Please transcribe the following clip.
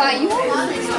Ayuno.